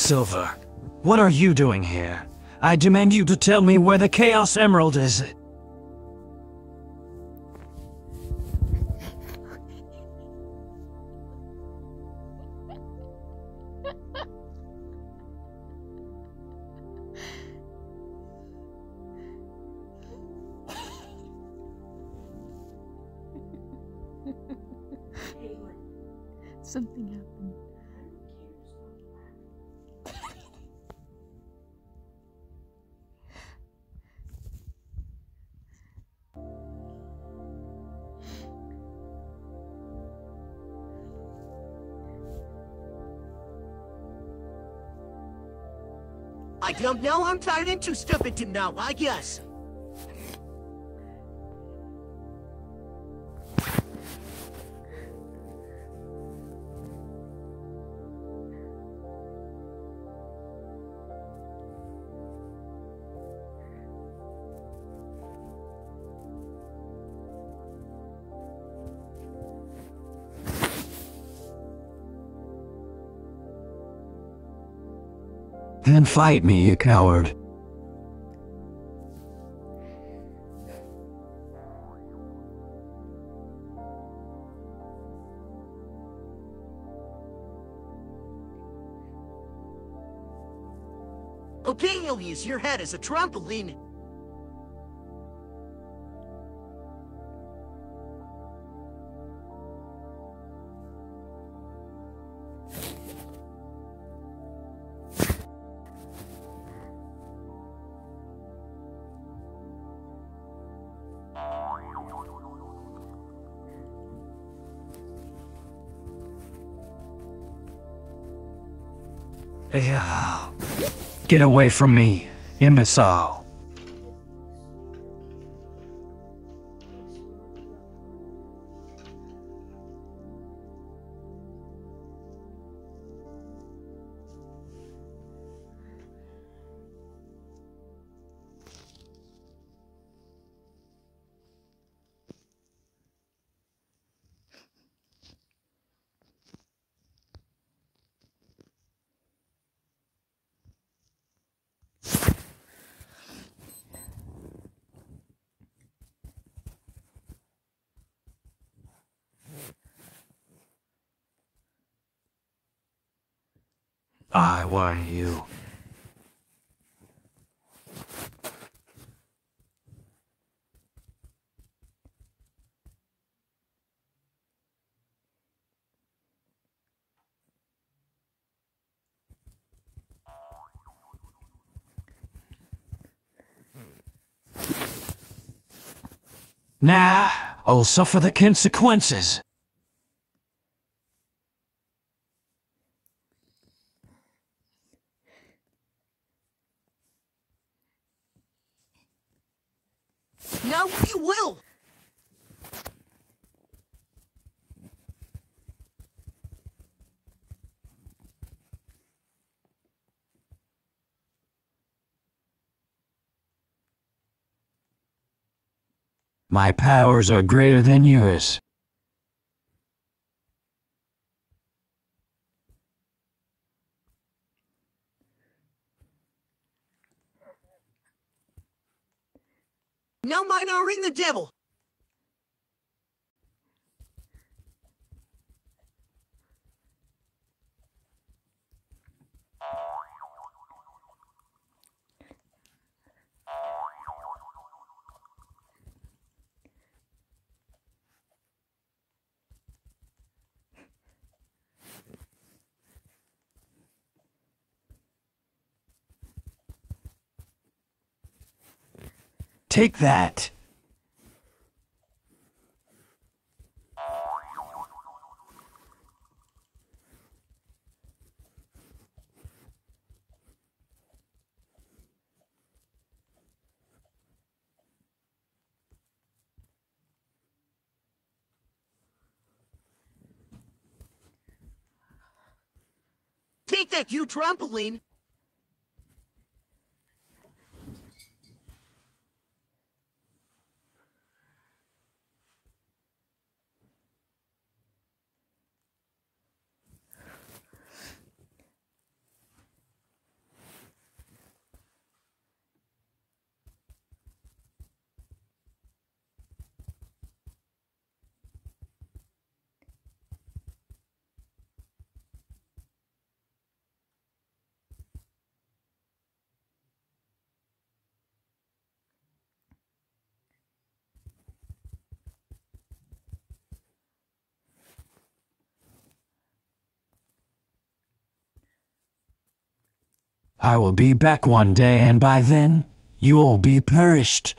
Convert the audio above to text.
Silver, what are you doing here? I demand you to tell me where the Chaos Emerald is. Something happened. I don't know, I'm tired and too stupid to know, I guess. Then fight me, you coward. You'll use your head as a trampoline. Yeah. Get away from me, imbecile. I warn you. Nah, I'll suffer the consequences. Now you will! My powers are greater than yours. Now mine are in the devil! Take that. Take that, you trampoline! I will be back one day and by then, you will be perished.